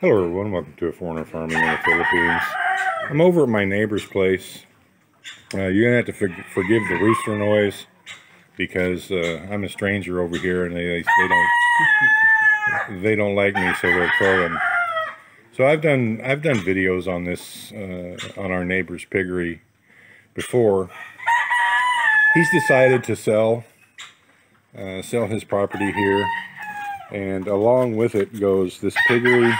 Hello everyone, welcome to a foreigner farming in the Philippines. I'm over at my neighbor's place. Uh, you're gonna have to for forgive the rooster noise because uh, I'm a stranger over here and they, they don't they don't like me, so they're crowing. So I've done I've done videos on this uh, on our neighbor's piggery before. He's decided to sell uh, sell his property here, and along with it goes this piggery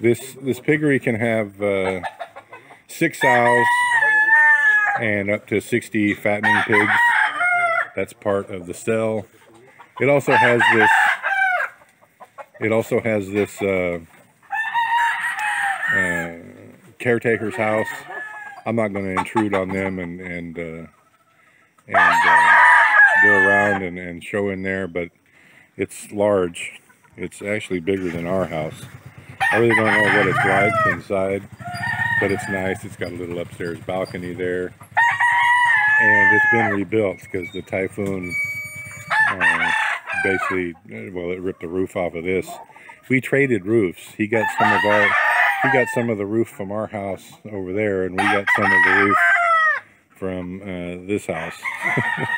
This this piggery can have uh, six sows and up to 60 fattening pigs. That's part of the cell. It also has this. It also has this uh, uh, caretaker's house. I'm not going to intrude on them and and uh, and uh, go around and, and show in there, but it's large. It's actually bigger than our house. I really don't know what it's like inside, but it's nice. It's got a little upstairs balcony there. And it's been rebuilt because the typhoon uh, basically, well, it ripped the roof off of this. We traded roofs. He got some of our, he got some of the roof from our house over there, and we got some of the roof from uh, this house.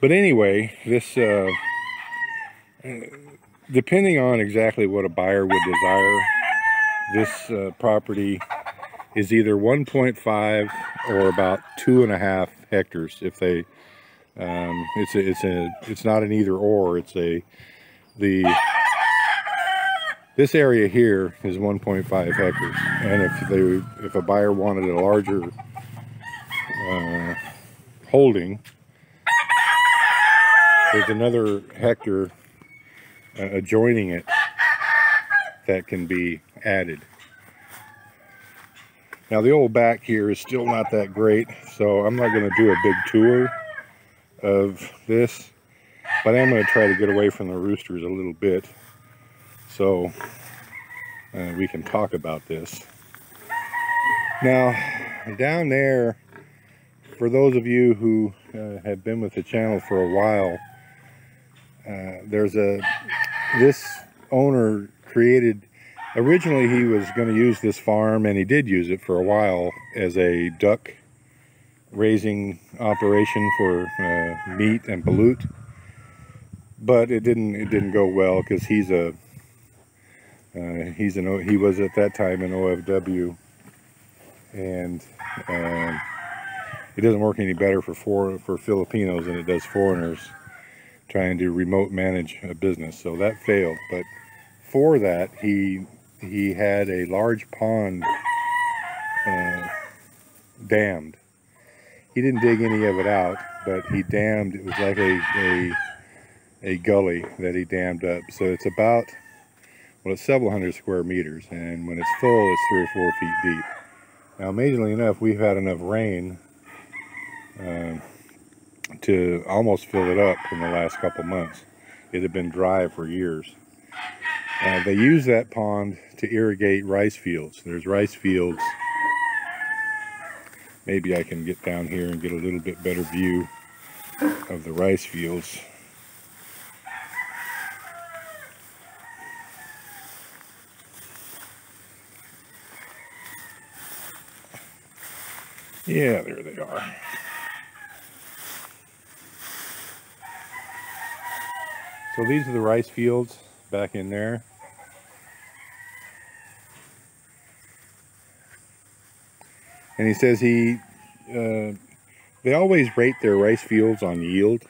but anyway, this, uh, depending on exactly what a buyer would desire, this uh, property is either 1.5 or about two and a half hectares. If they, um, it's a, it's a, it's not an either or. It's a, the, this area here is 1.5 hectares, and if they, if a buyer wanted a larger uh, holding, there's another hectare uh, adjoining it that can be added. Now the old back here is still not that great, so I'm not going to do a big tour of this, but I'm going to try to get away from the roosters a little bit so uh, we can talk about this. Now, down there, for those of you who uh, have been with the channel for a while, uh, there's a this owner created originally he was going to use this farm and he did use it for a while as a duck raising operation for uh, meat and balut. But it didn't it didn't go well because he's a uh, he's an he was at that time an OFW and uh, it doesn't work any better for for for Filipinos than it does foreigners trying to remote manage a business. So that failed. But for that, he he had a large pond uh, dammed. He didn't dig any of it out, but he dammed. It was like a, a a gully that he dammed up. So it's about well, it's several hundred square meters, and when it's full, it's three or four feet deep. Now, amazingly enough, we've had enough rain. Uh, to almost fill it up in the last couple months. It had been dry for years. Uh, they use that pond to irrigate rice fields. There's rice fields. Maybe I can get down here and get a little bit better view of the rice fields. Yeah, there they are. So these are the rice fields back in there. And he says he, uh, they always rate their rice fields on yield.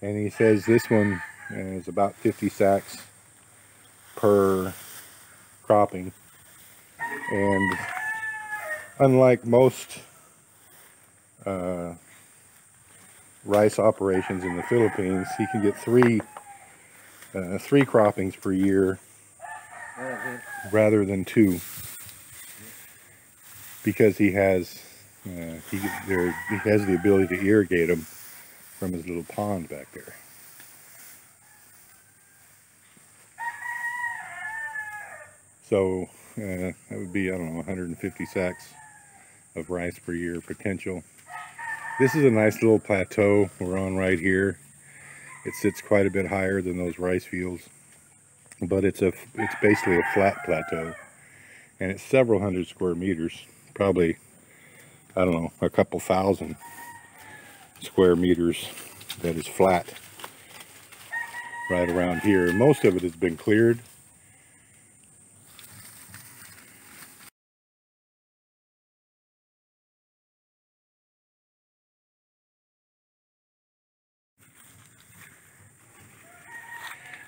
And he says this one is about 50 sacks per cropping. And unlike most uh, rice operations in the Philippines, he can get three uh, three croppings per year rather than two because he has uh, he, there, he has the ability to irrigate them from his little pond back there. So uh, that would be, I don't know, 150 sacks of rice per year potential. This is a nice little plateau we're on right here. It sits quite a bit higher than those rice fields, but it's a it's basically a flat plateau, and it's several hundred square meters, probably I don't know a couple thousand square meters that is flat right around here. Most of it has been cleared.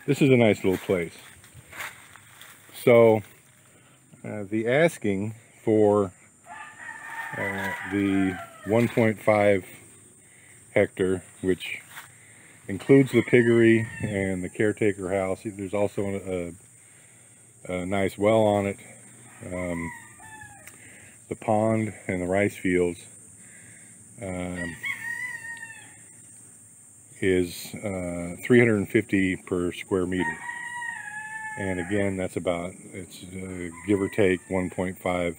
This is a nice little place. So uh, the asking for uh, the 1.5 hectare, which includes the piggery and the caretaker house. There's also a, a nice well on it. Um, the pond and the rice fields um, is uh, 350 per square meter. And again, that's about, it's uh, give or take 1.5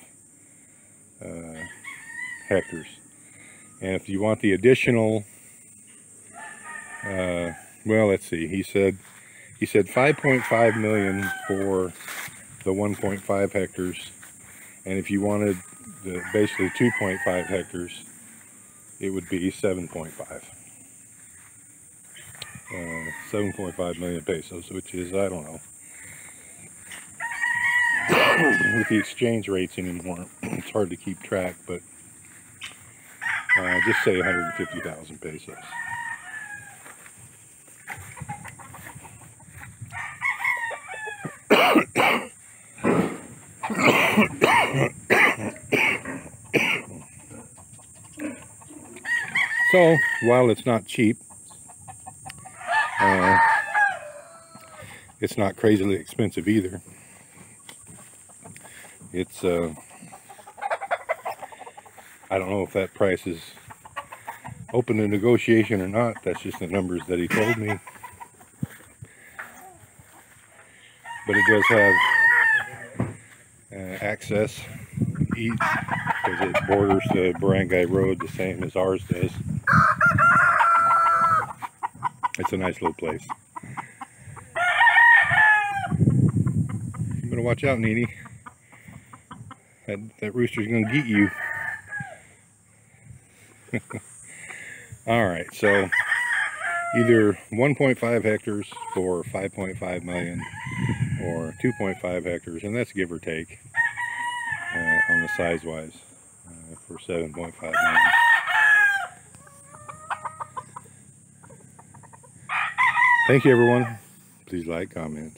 uh, hectares. And if you want the additional uh, well, let's see. He said he said 5.5 million for the 1.5 hectares, and if you wanted the basically 2.5 hectares, it would be 7.5. Uh, 7.5 million pesos, which is I don't know. With the exchange rates anymore, it's hard to keep track, but uh, just say 150,000 pesos. so, while it's not cheap, it's not crazily expensive either. It's, uh, I don't know if that price is open to negotiation or not. That's just the numbers that he told me. But it does have uh, access east because it borders the Barangay Road the same as ours does. It's a nice little place. You better watch out, Nene. That, that rooster's gonna get you. All right, so either 1.5 hectares for 5.5 million or 2.5 hectares, and that's give or take uh, on the size wise uh, for 7.5 million. Thank you everyone. Please like, comment,